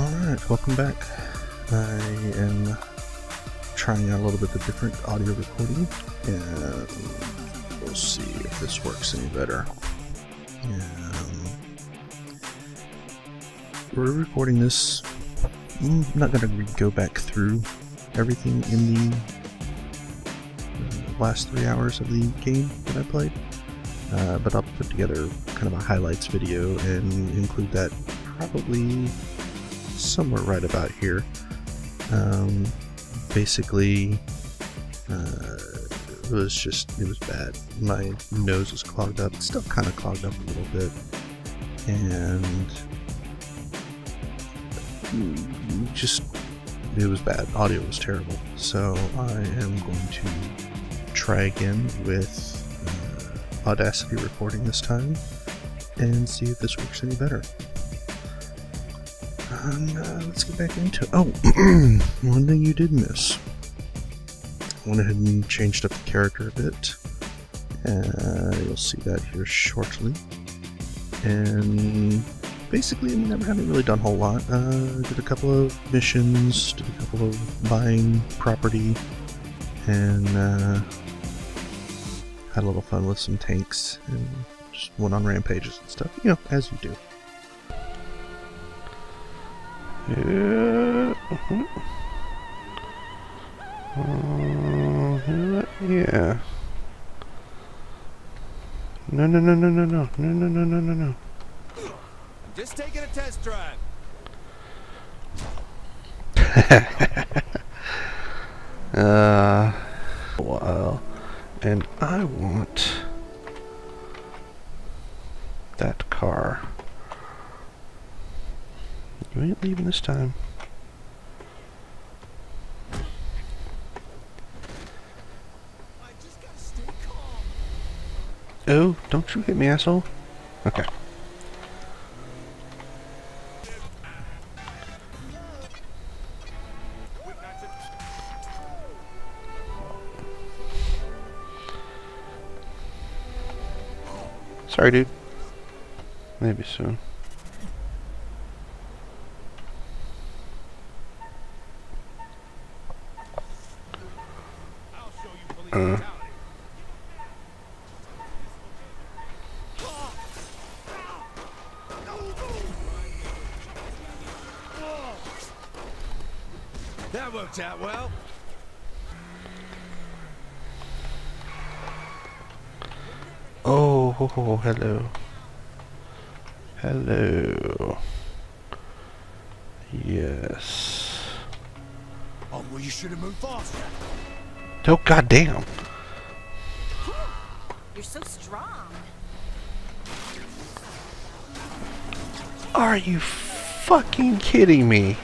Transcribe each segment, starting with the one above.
Alright, welcome back. I am trying out a little bit of different audio recording, and we'll see if this works any better. Um, we're recording this. I'm not going to go back through everything in the uh, last three hours of the game that I played, uh, but I'll put together kind of a highlights video and include that probably somewhere right about here. Um, basically, uh, it was just, it was bad. My nose was clogged up. It's still kind of clogged up a little bit. And just, it was bad. Audio was terrible. So I am going to try again with uh, Audacity recording this time and see if this works any better. Uh, let's get back into it. Oh, one thing you did miss. I went ahead and changed up the character a bit. Uh, you'll see that here shortly. And basically, I mean, I haven't really done a whole lot. Uh, did a couple of missions, did a couple of buying property, and uh, had a little fun with some tanks, and just went on rampages and stuff. You know, as you do. Yeah. Uh, yeah. No, no, no, no, no, no, no, no, no, no, no, no. Just taking a test drive. uh, well, and I want that car. You ain't leaving this time. Oh, don't you hit me, asshole. Okay. Sorry, dude. Maybe soon. Uh. That worked out well. Oh, ho, ho, hello. Hello. Yes. Oh, well, you should have moved faster. Oh, goddamn. You're so strong. Are you fucking kidding me?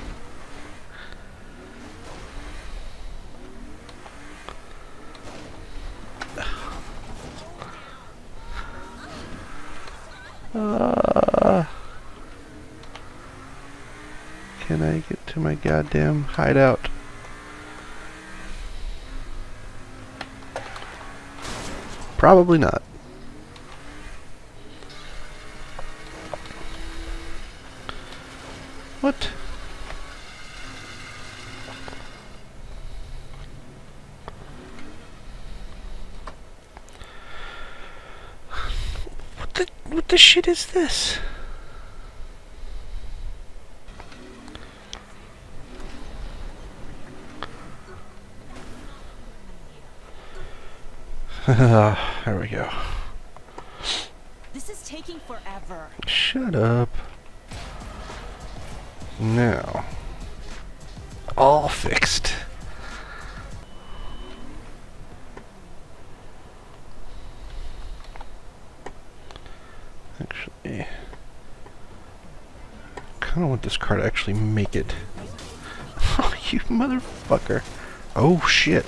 Uh, can I get to my goddamn hideout? Probably not. What? What the what the shit is this? there we go. This is taking forever. Shut up. Now. All fixed. Actually, kind of want this car to actually make it. Oh, you motherfucker. Oh, shit.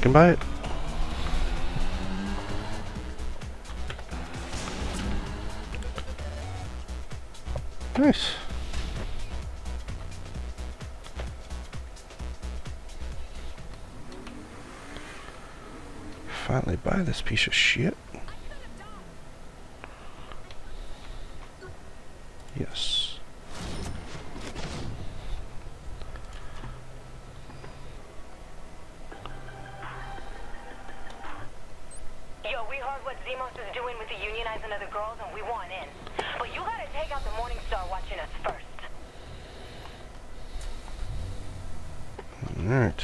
Can buy it. Nice. Finally buy this piece of shit. Yes. Yo, we heard what Zimos is doing with the unionizing of the girls, and we want in. But you gotta take out the Morning Star watching us first. Alright.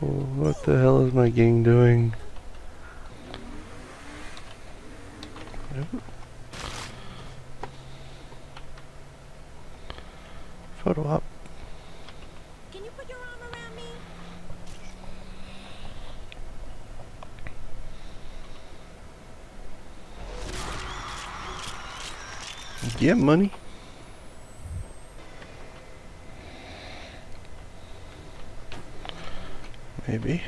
what the hell is my gang doing? Photo op. Can you put your arm around me? Yeah, money. Maybe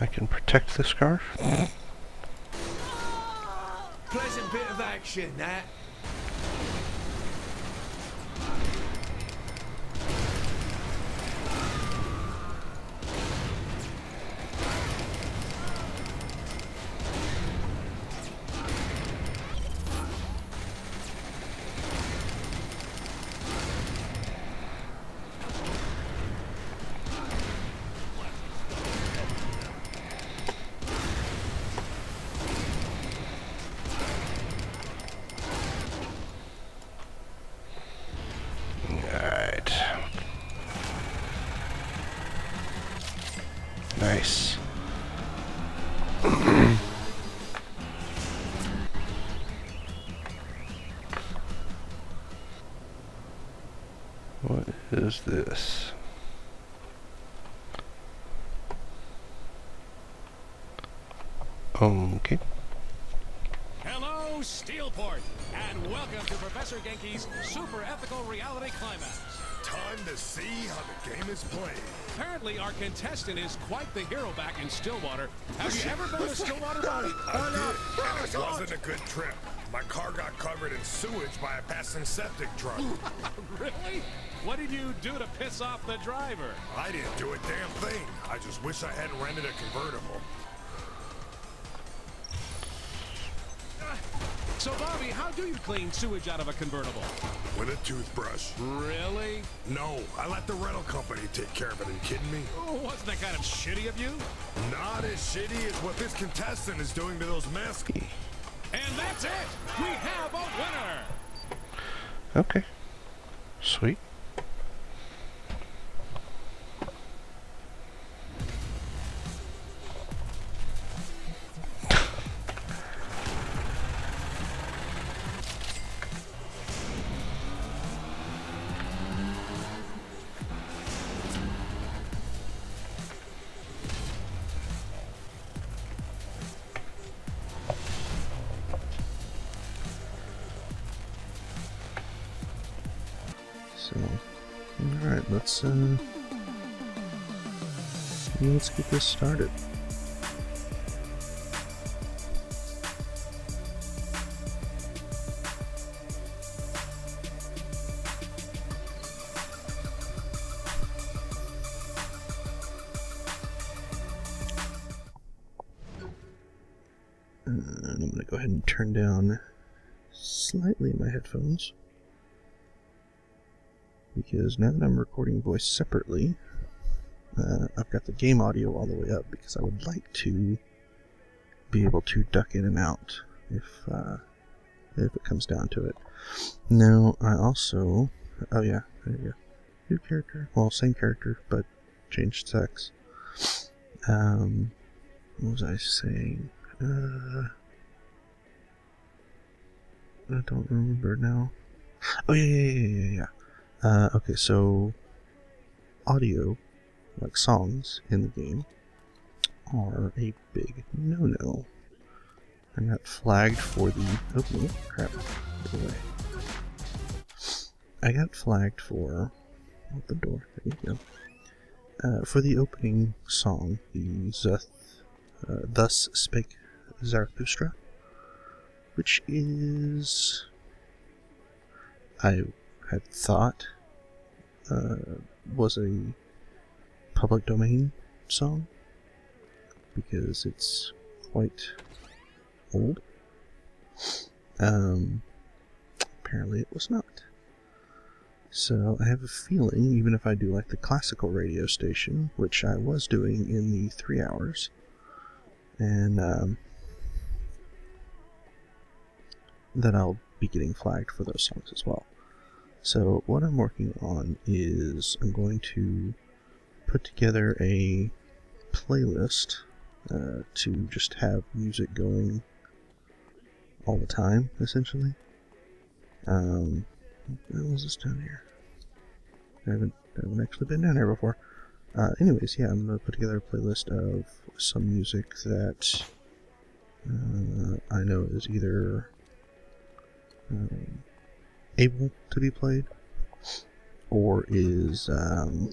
I can protect this car. Pleasant bit of action, that. This? Okay. Hello, Steelport, and welcome to Professor Genki's Super Ethical Reality Climax. Time to see how the game is played. Apparently, our contestant is quite the hero back in Stillwater. Have you ever been to Stillwater, buddy? I did. It wasn't a good trip. My car got covered in sewage by a passing septic truck. really? What did you do to piss off the driver? I didn't do a damn thing. I just wish I hadn't rented a convertible. So, Bobby, how do you clean sewage out of a convertible? With a toothbrush. Really? No, I let the rental company take care of it. Are you kidding me? Oh, wasn't that kind of shitty of you? Not as shitty as what this contestant is doing to those masks. And that's it! We have a winner! Okay. Sweet. Started. And I'm going to go ahead and turn down slightly my headphones because now that I'm recording voice separately, uh, I've got the game audio all the way up because I would like to be able to duck in and out if uh, if it comes down to it. Now I also, oh yeah, there you go, new character, well same character but changed sex. Um, what was I saying? Uh, I don't remember now. Oh yeah, yeah, yeah, yeah, yeah. Uh, okay, so audio, like songs in the game, are a big no-no. I got flagged for the opening. Crap. Get away. I got flagged for the door. There you go. Uh, for the opening song, the Zuth, uh, Thus Spake Zarathustra, which is I had thought uh, was a public domain song because it's quite old. Um, apparently it was not. So I have a feeling, even if I do like the classical radio station, which I was doing in the three hours, and um, that I'll be getting flagged for those songs as well. So what I'm working on is I'm going to put together a playlist uh, to just have music going all the time, essentially. Um, what was this down here? I haven't, I haven't actually been down here before. Uh, anyways, yeah, I'm gonna put together a playlist of some music that uh, I know is either um, able to be played or is um,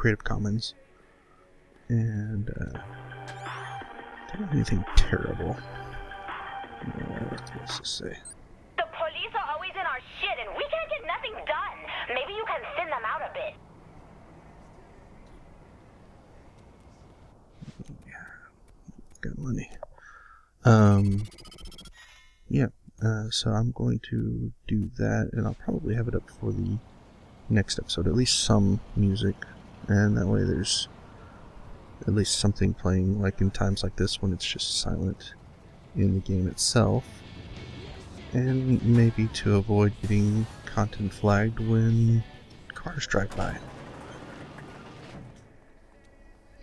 Creative Commons. And uh, don't have anything terrible. Uh, let's just say. The police are always in our shit and we can't get nothing done. Maybe you can thin them out a bit. got money. Um, yeah, uh, so I'm going to do that, and I'll probably have it up for the next episode. At least some music, and that way there's at least something playing, like in times like this when it's just silent in the game itself. And maybe to avoid getting content flagged when cars drive by.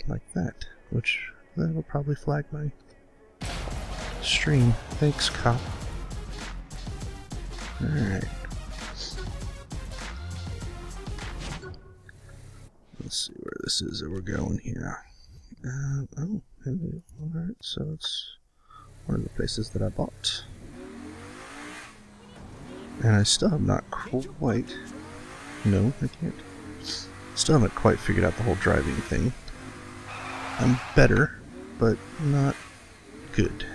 Like that, which that'll probably flag my stream. Thanks, cop. Alright. Let's see where this is that we're going here. Uh, oh, hello. Alright, so it's one of the places that I bought. And I still have not quite... No, I can't. Still haven't quite figured out the whole driving thing. I'm better, but not good.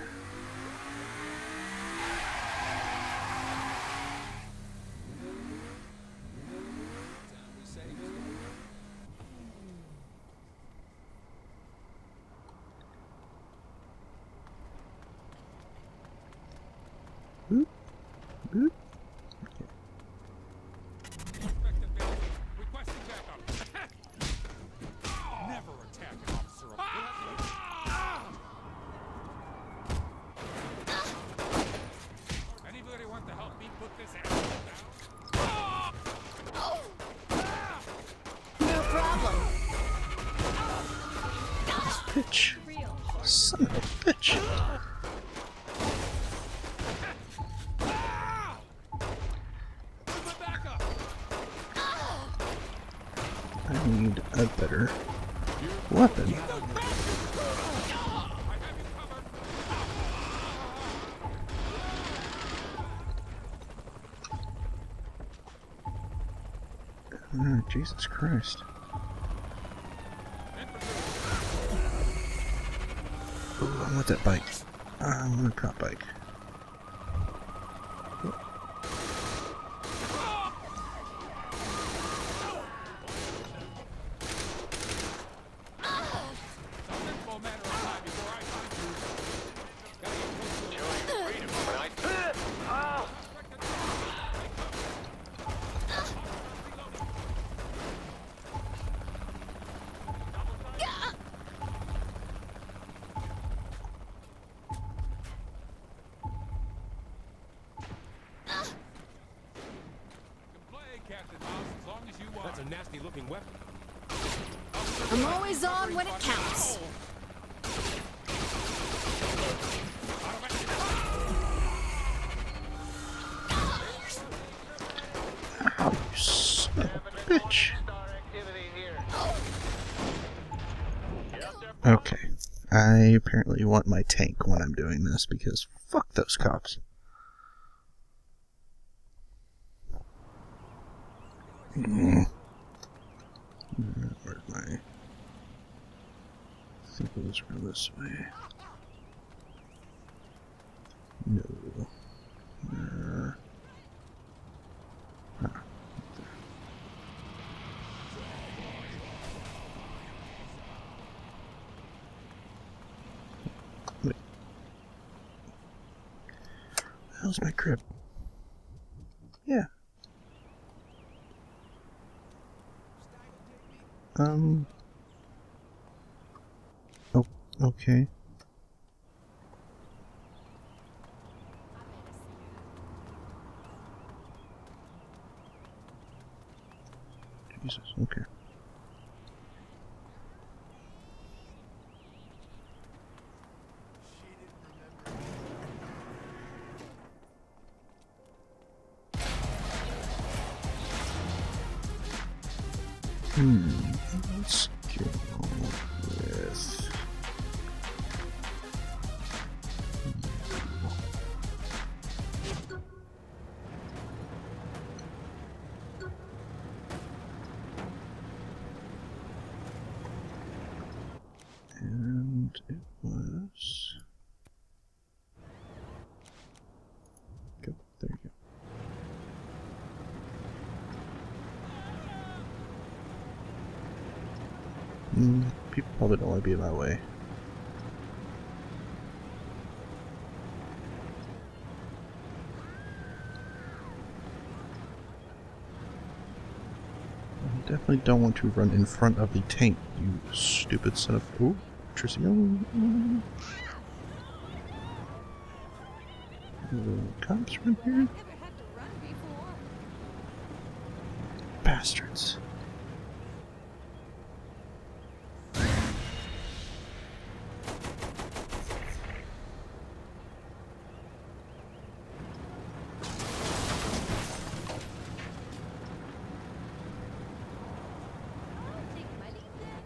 Christ. Ooh, I want that bike. Ah, I want a cop bike. and weapon. I'm always on when it counts. You bitch. Okay. I apparently want my tank when I'm doing this because fuck those cops. Mm. Where's my. I think it was around this way. No. There. My crib? Yeah. Um. Oh, okay. Jesus, okay. Hmm, probably don't want to be my way. I definitely don't want to run in front of the tank, you stupid son of. Ooh, Tricio. Uh, cops run here? Never had to run before. Bastards. Take my lead then.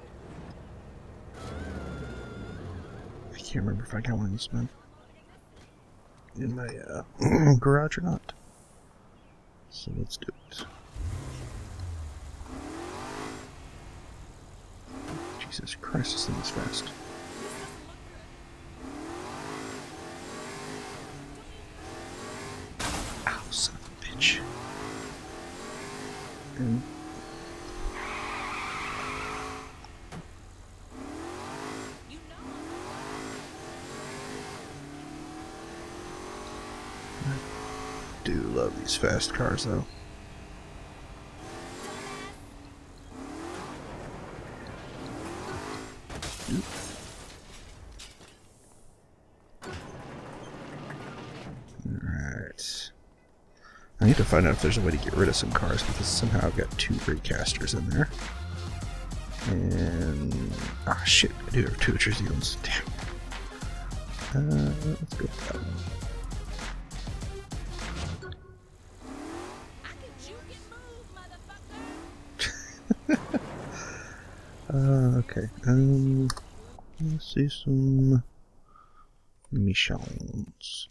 I can't remember if I got one of these men in my uh, garage or not. So let's do it. Jesus Christ, this thing is fast. Ow, son of a bitch. And You know do love these fast cars though. Alright. I need to find out if there's a way to get rid of some cars because somehow I've got two casters in there. And ah shit, I do have two Attraziones. Damn. Uh, let's go Uh, okay. Um, let's see some missions.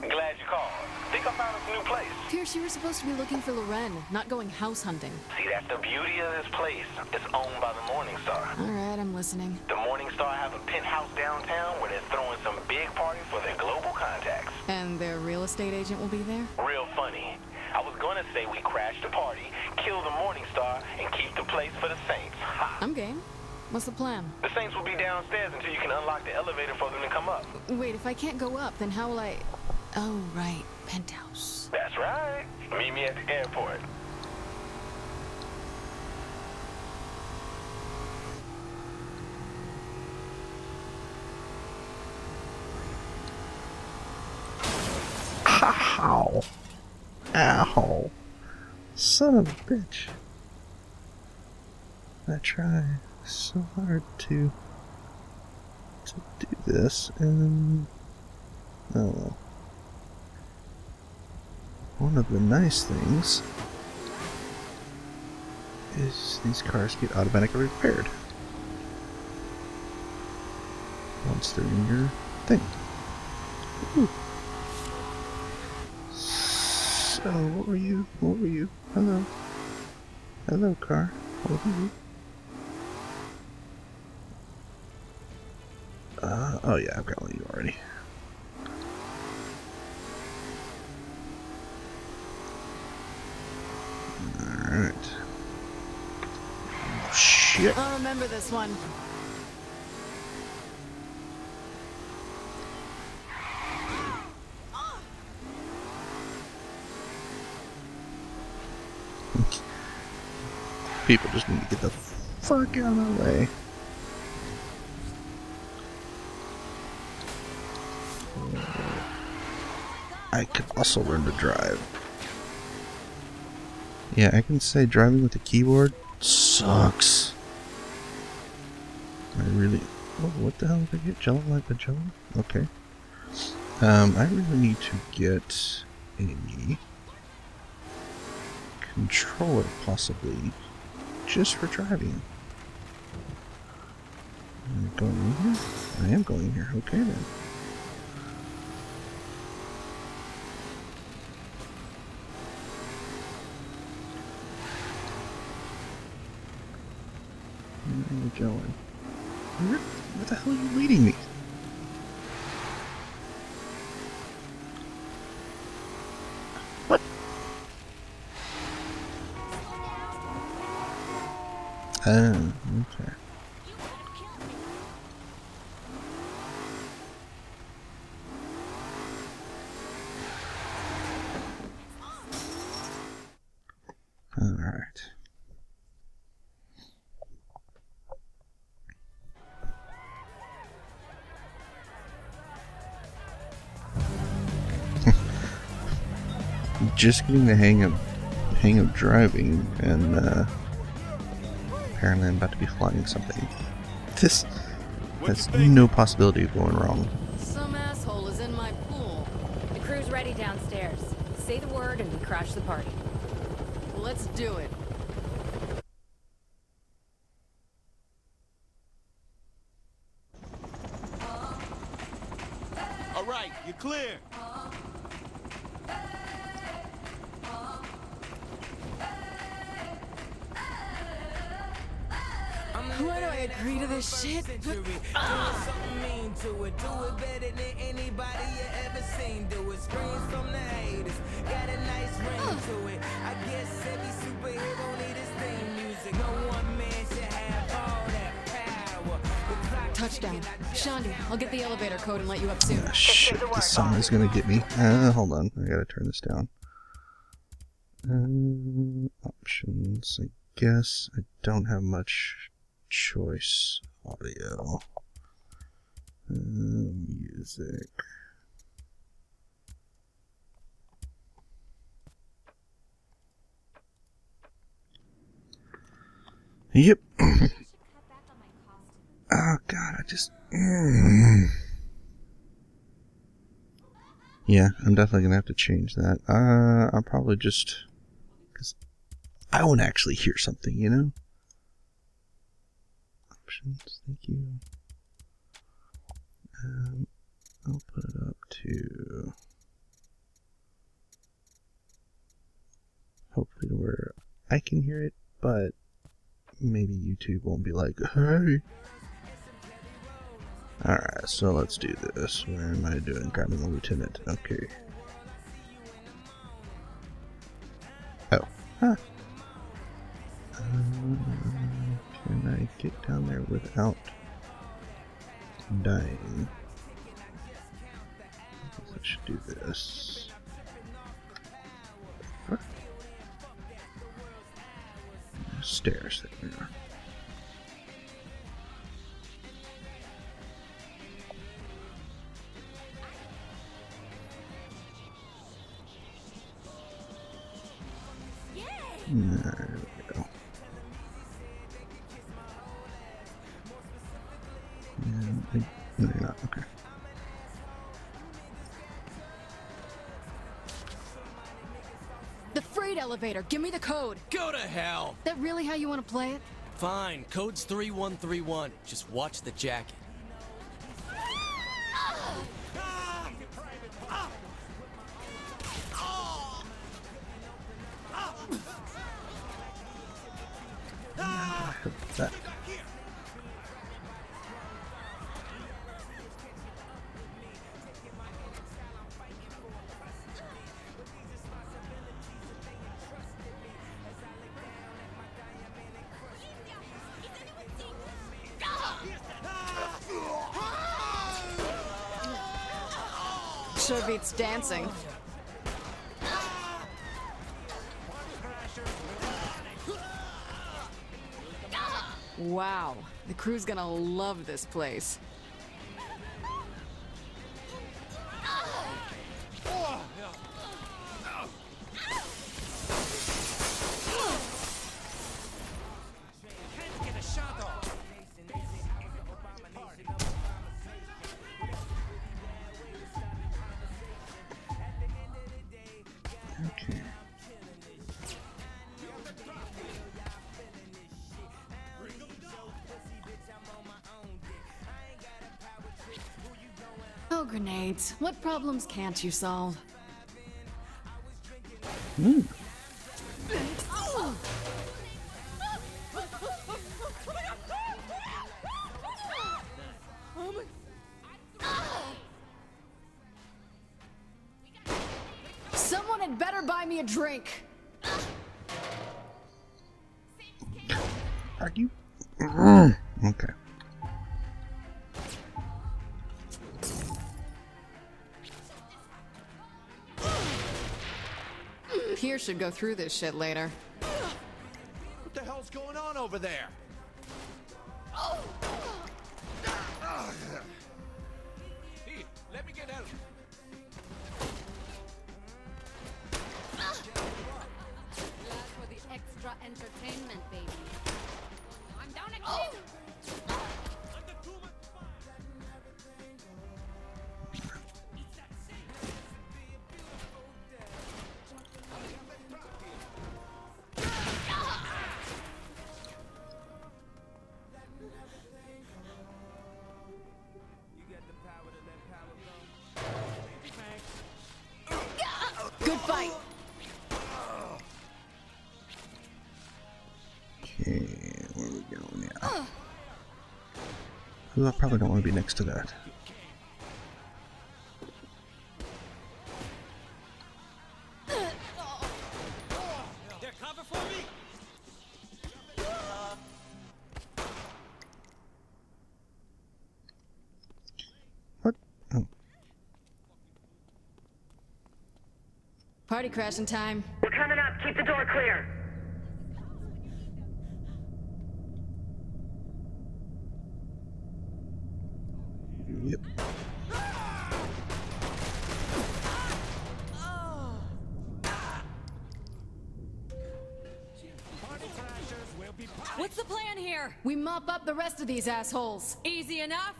Glad you called. Think I found us a new place. Pierce, you were supposed to be looking for Loren, not going house hunting. See, that's the beauty of this place. It's owned by the Morning Star. All right, I'm listening. The Morning Star have a penthouse downtown where they're throwing some big parties for their global contacts. And their real estate agent will be there? Real funny. I was gonna say we crash the party, kill the Morning Star, and keep the place for the Saints. Ha! I'm game. What's the plan? The Saints will be downstairs until you can unlock the elevator for them to come up. Wait, if I can't go up, then how will I... Oh, right. Penthouse. That's right. Meet me at the airport. Ow! Ow! Son of a bitch! I try so hard to to do this, and oh well. one of the nice things is these cars get automatically repaired once they're in your thing. Ooh. So, what were you? What were you? Hello. Hello, car. What were you? Uh, oh yeah, I've got one of you already. Alright. Oh, shit. I'll remember this one. People just need to get the fuck out of my way. I could also learn to drive. Yeah, I can say driving with the keyboard sucks. I really. Oh, what the hell did I get? Jello like the jello? Okay. Um, I really need to get a controller, possibly, just for driving. Am I going in here? I am going here. Okay then. Where are you going? Where, where the hell are you leading me? Oh, okay. Alright. Just getting the hang of hang of driving and uh apparently I'm about to be flying something. This has no possibility of going wrong. Some asshole is in my pool. The crew's ready downstairs. Say the word and we crash the party. Let's do it. All right, you're clear. Uh, agree to this shit? Touchdown. Shaundi, I'll get the elevator code and let you up soon. Ah, shit, this song is gonna get me. Uh, hold on, I gotta turn this down. Uh, options. I guess. I don't have much choice. Audio. Uh, music. Yep. Oh god, I just. Mm. Yeah, I'm definitely gonna have to change that. Uh, I'll probably just because I won't actually hear something, you know. Thank you. Um, I'll put it up to hopefully where I can hear it, but maybe YouTube won't be like, hey. Alright, so let's do this. Where am I doing? Grabbing the lieutenant. Okay. Oh. Huh. Um, can I get down there without dying? I guess I should do this. Huh. Stairs, there we are. There we go. And I, no, you're not. Okay. The freight elevator. Give me the code. Go to hell! That really how you want to play it? Fine, code's 3131. Just watch the jacket. Beats dancing. Wow, the crew's gonna love this place. What problems can't you solve? Hmm. Should go through this shit later. What the hell's going on over there? I probably don't want to be next to that. There cover for me? What? Oh, Party crashing time. We're coming up. Keep the door clear. We the rest of these assholes. Easy enough?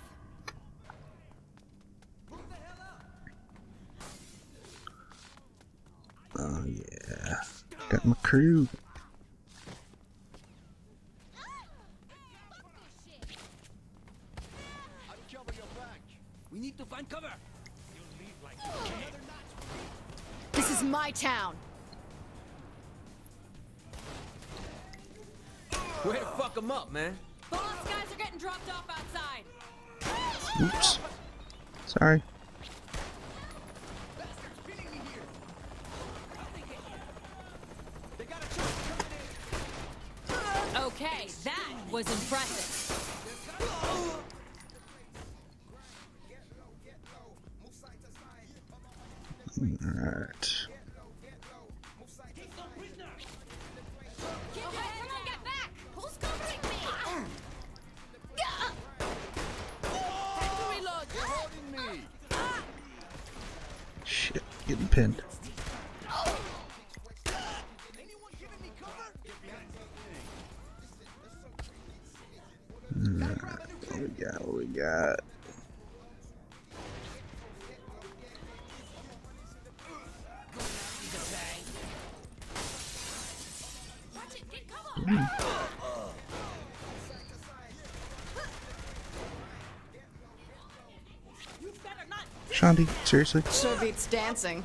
Oh yeah. Got my crew. We need to find cover. This is my town. Way to fuck them up, man. Boss guys are getting dropped off outside. Oops. Sorry. Okay, that was impressive. Alright. Pinned. Alright, what we got? What we got? Hmm. Shaundi, seriously? Sure beats dancing.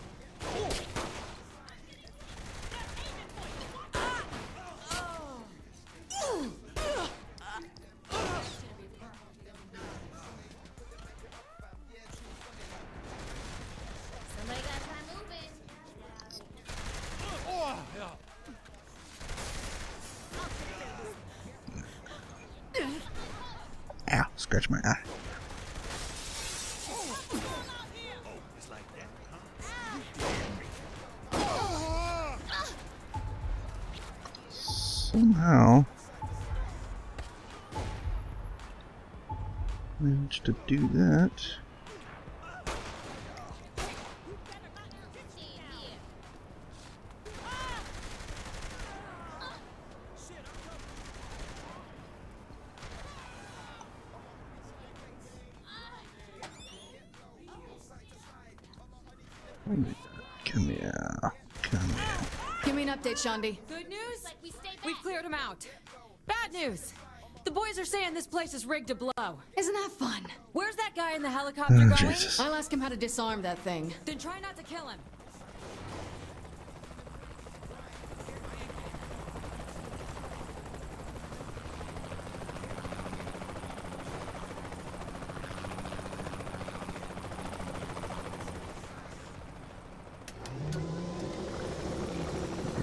Somehow managed to do that. Come here. Come here. Give me an update, Shaundi. Good news? We've cleared them out. Bad news. The boys are saying this place is rigged to blow. Isn't that fun? Where's that guy in the helicopter Oh, going? Jesus. I'll ask him how to disarm that thing. Then try not to kill him.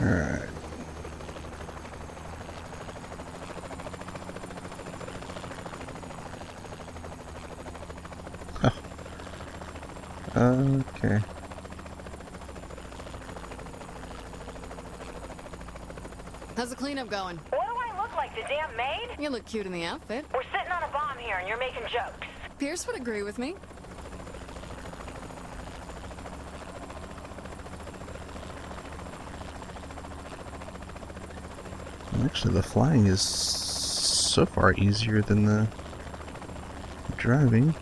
Alright. Huh. Okay. How's the cleanup going? What do I look like, the damn maid? You look cute in the outfit. We're sitting on a bomb here and you're making jokes. Pierce would agree with me. Actually, the flying is so far easier than the driving.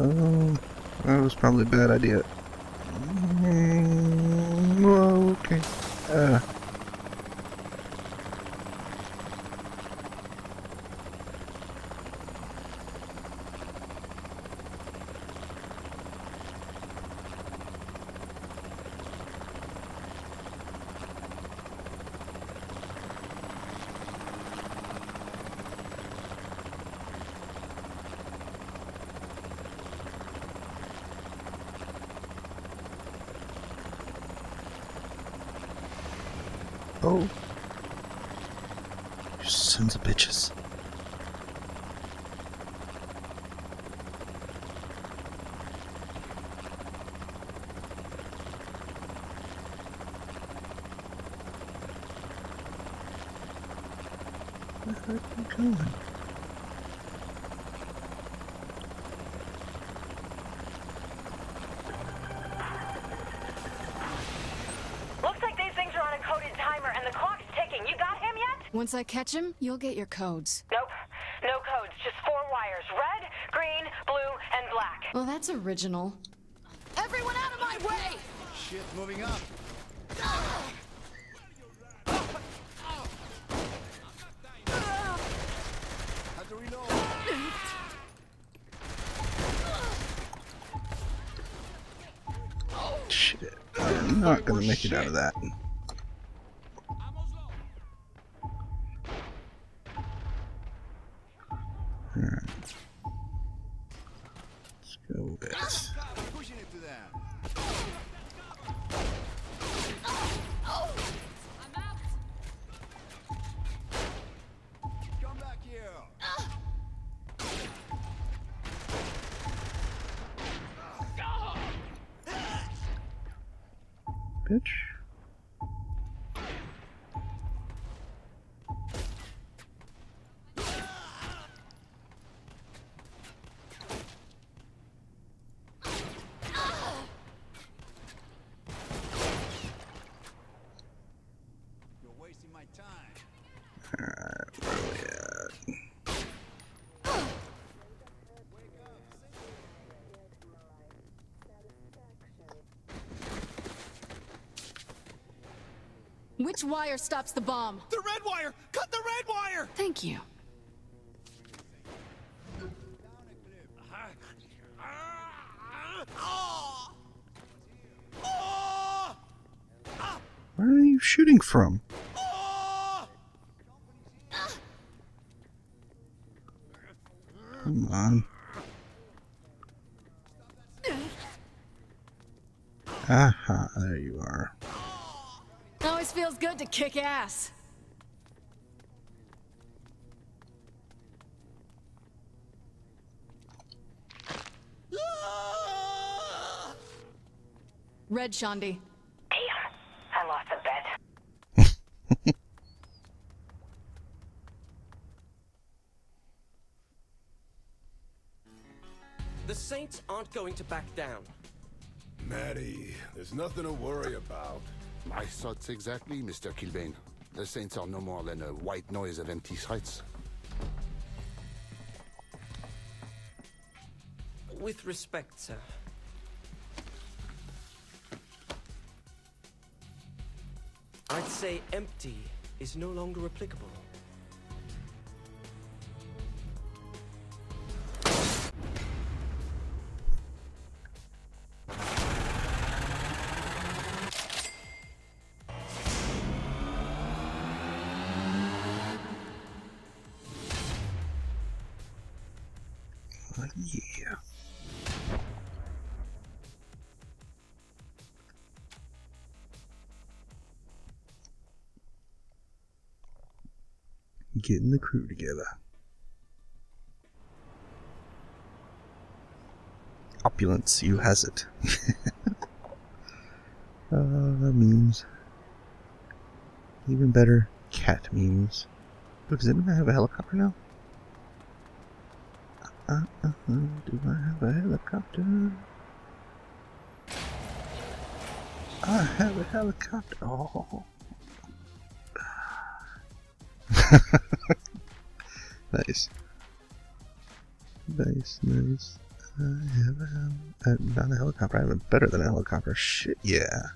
Oh, that was probably a bad idea. Mm, okay. Uh, oh. You sons of bitches. Where are you going? Looks like these things are on a coded timer and the clock's ticking. You got him yet? Once I catch him, you'll get your codes. Nope. No codes, just four wires. Red, green, blue, and black. Well, that's original. Everyone out of my way! Shit, moving up. Have to reload. Shit. I'm not gonna make it out of that. Wire stops the bomb? The red wire! Cut the red wire! Thank you. Where are you shooting from? Come on. Aha, there you are. Always feels good to kick ass. Red Shaundi. Damn, I lost a bet. The Saints aren't going to back down. Maddie, there's nothing to worry about. My thoughts exactly, Mr. Killbane. The Saints are no more than a white noise of empty sights. With respect, sir. I'd say empty is no longer applicable. Getting the crew together. Opulence, you has it. uh, memes. Even better, cat memes. Look, does anyone have a helicopter now? Uh, uh, uh, do I have a helicopter? I have a helicopter. Oh. nice. Nice, nice. I have a, uh, not a helicopter. I have a better than a helicopter. Shit, yeah.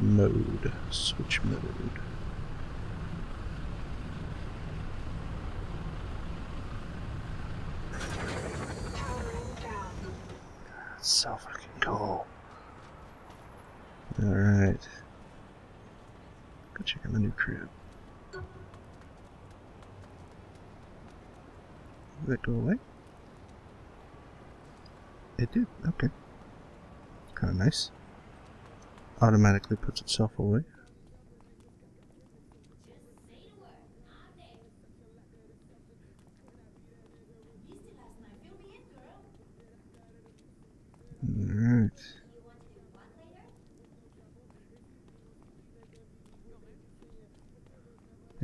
Mode. Switch mode. So fucking cool. Alright. Go new. Did that go away? It did, okay. Kinda nice automatically puts itself away. Alright.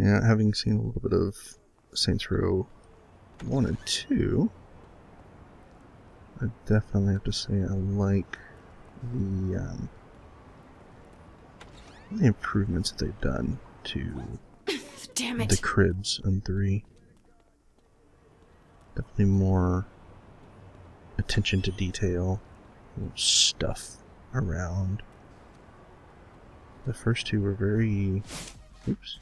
Yeah, having seen a little bit of Saints Row 1 and 2, I definitely have to say I like the um, the improvements that they've done to Damn it. the cribs on three. Definitely more attention to detail, stuff around. The first two were very, oops,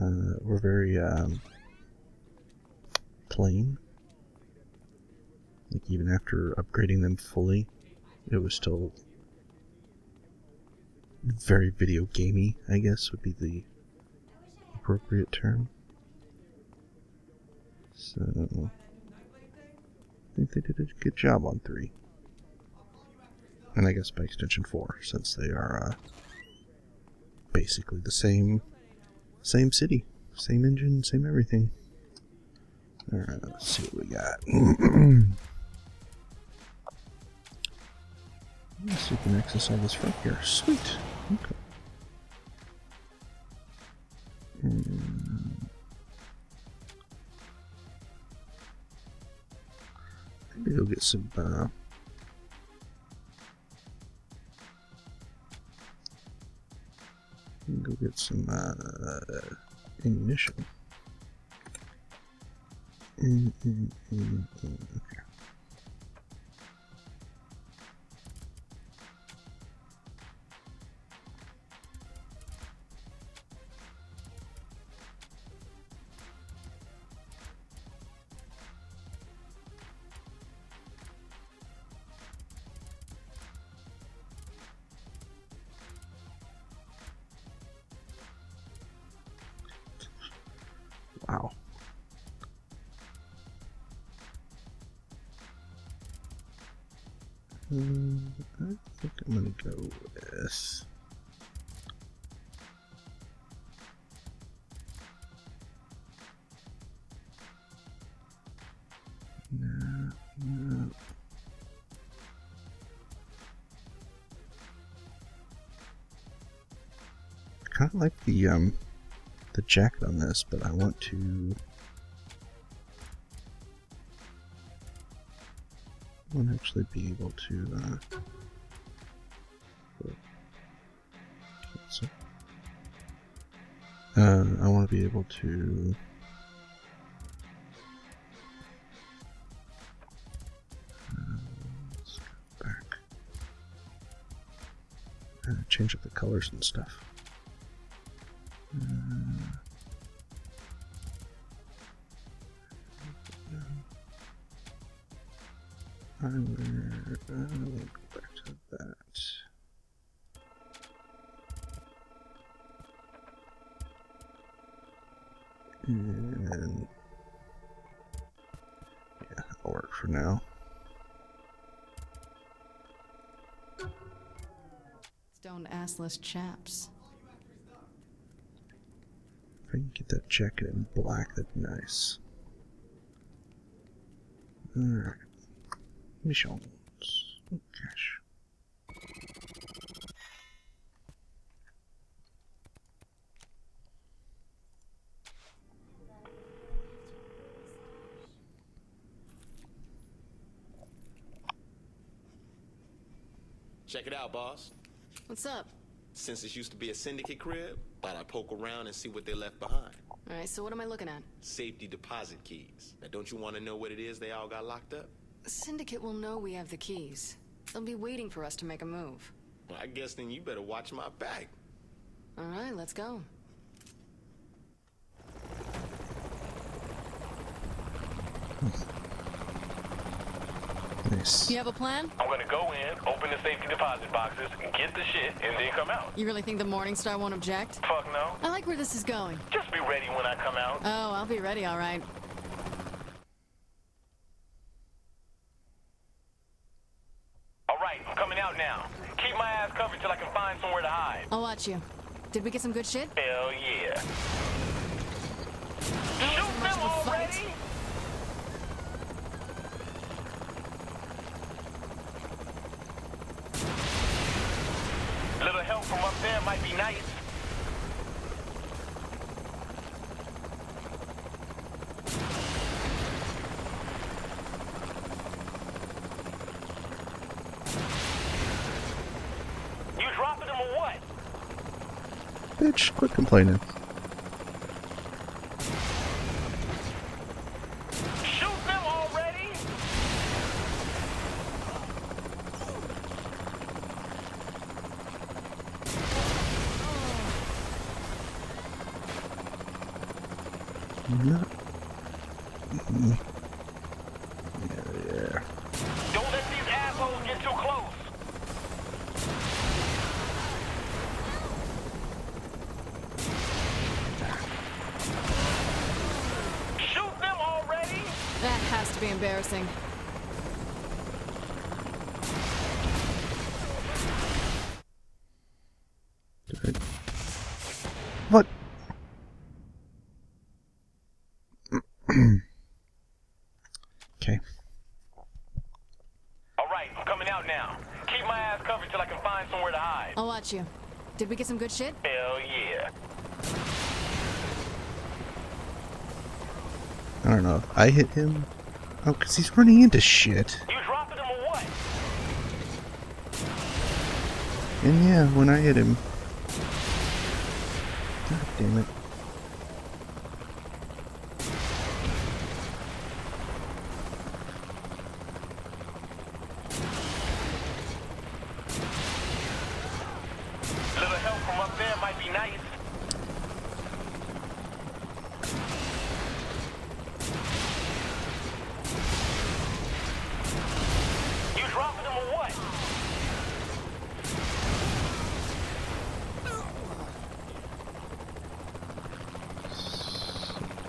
uh, were very um, plain. Like even after upgrading them fully, it was still very video gamey, I guess would be the appropriate term. So, I think they did a good job on 3. And I guess by extension 4, since they are uh, basically the same same city, same engine, same everything. Alright, let's see what we got. Let's see if we can access all this from here. Sweet. Okay. Hmm. Maybe go get some. Uh, go get some. Uh, ammunition. Mm, mm, mm, Wow. Um, I think I'm gonna go with. No, no. I kind of like the um the jacket on this, but I want to I want to actually be able to uh. Uh, I want to be able to uh. Uh, change up the colors and stuff. Will, I will go back to that. And yeah, that'll work for now. Stone assless chaps. If I can get that jacket in black, that'd be nice. Alright. Missions. Gosh. Check it out, boss. What's up? Since this used to be a syndicate crib, thought I'd poke around and see what they left behind. Alright, so what am I looking at? Safety deposit keys. Now, don't you want to know what it is they all got locked up? Syndicate will know we have the keys. They'll be waiting for us to make a move. Well, I guess then you better watch my back. Alright, let's go. Nice. You have a plan? I'm gonna go in, open the safety deposit boxes, get the shit, and then come out. You really think the Morningstar won't object? Fuck no. I like where this is going. Just be ready when I come out. Oh, I'll be ready, alright. Alright, I'm coming out now. Keep my ass covered till I can find somewhere to hide. You. Did we get some good shit? Hell yeah. That Shoot them of a fight. Little help from up there might be nice. You dropping them or what? Bitch, quit complaining. Shoot them already? No. Mm. Yeah, yeah. Don't let these assholes get too close. Shoot them already? That has to be embarrassing. Did I- What? okay. Alright, I'm coming out now. Keep my ass covered till I can find somewhere to hide. You. Did we get some good shit? Hell yeah. I don't know if I hit him. Oh, because he's running into shit. You dropping them or what? And yeah, when I hit him. God damn it. there might be nice. You dropping them or what?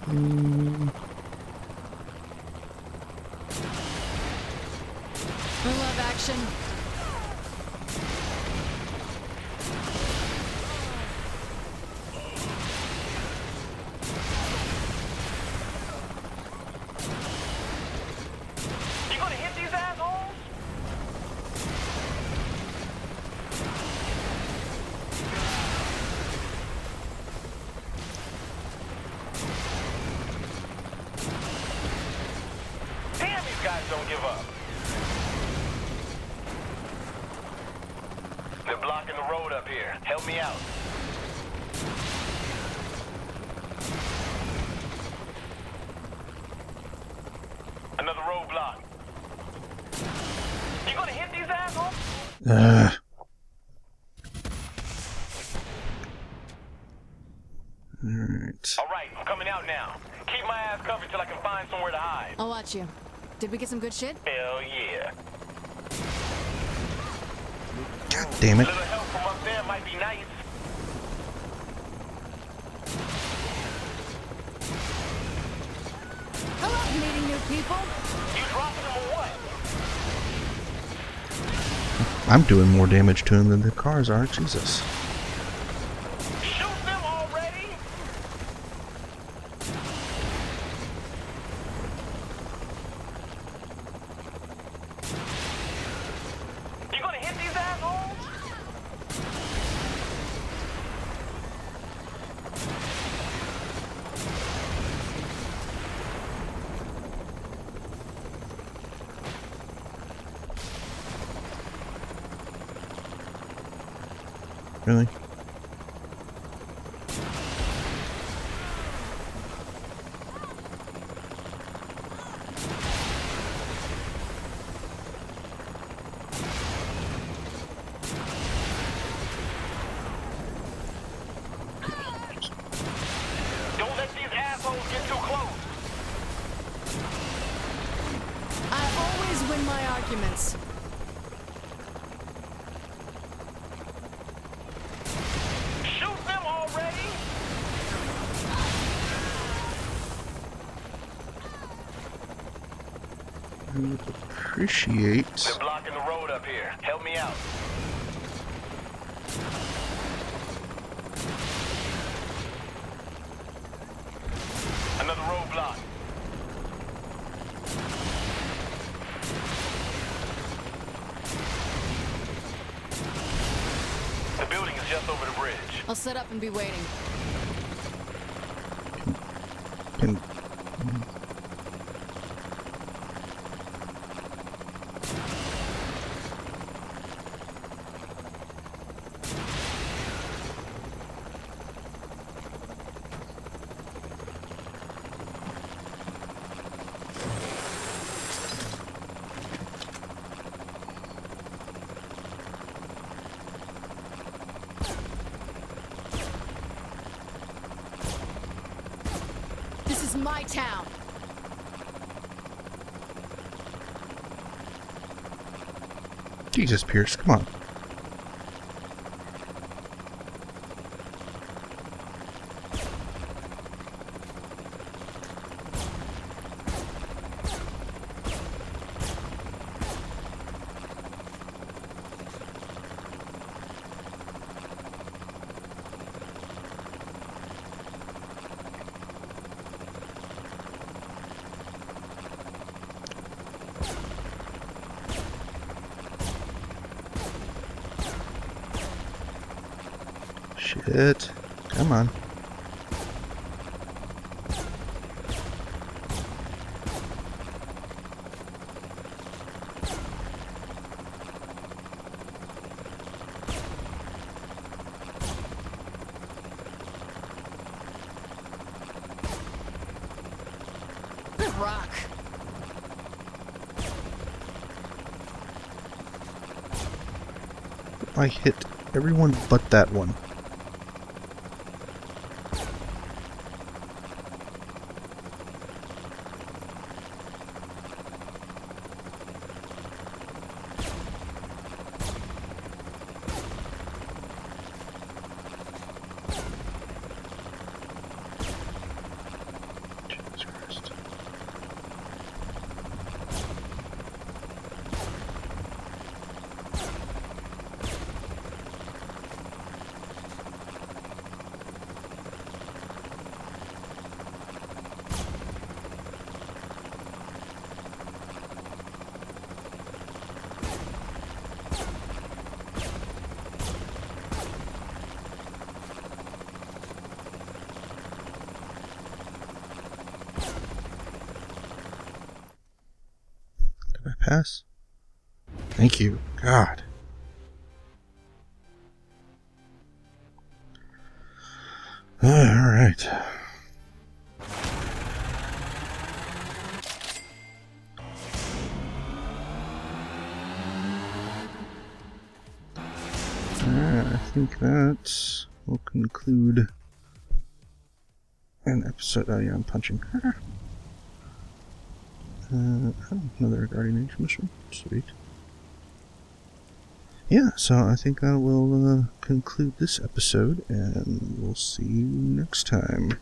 Mm, I love action. You gonna hit these assholes? Damn, these guys don't give up. They're blocking the road up here. Help me out. Another roadblock. You gonna hit these assholes? uh, Alright. All right, I'm coming out now. Keep my ass covered till I can find somewhere to hide. I'll watch you. Did we get some good shit? Hell yeah. God damn it. Little help from up there might be nice. I meeting new people. You dropping them or what? I'm doing more damage to him than the cars are. Jesus. Shoot them already? You gonna hit these assholes? Really? Don't let these assholes get too close. I always win my arguments. Shoot them already? I would appreciate. They're blocking the road up here. Help me out. Another roadblock. The building is just over the bridge. I'll set up and be waiting. Can, my town. Jesus, Pierce, come on. Shit. Come on. Rock. I hit everyone but that one. Episode. Oh yeah, I'm punching her. Uh, oh, another Guardian Angel mission. Sweet. Yeah, so I think that will uh, conclude this episode, and we'll see you next time.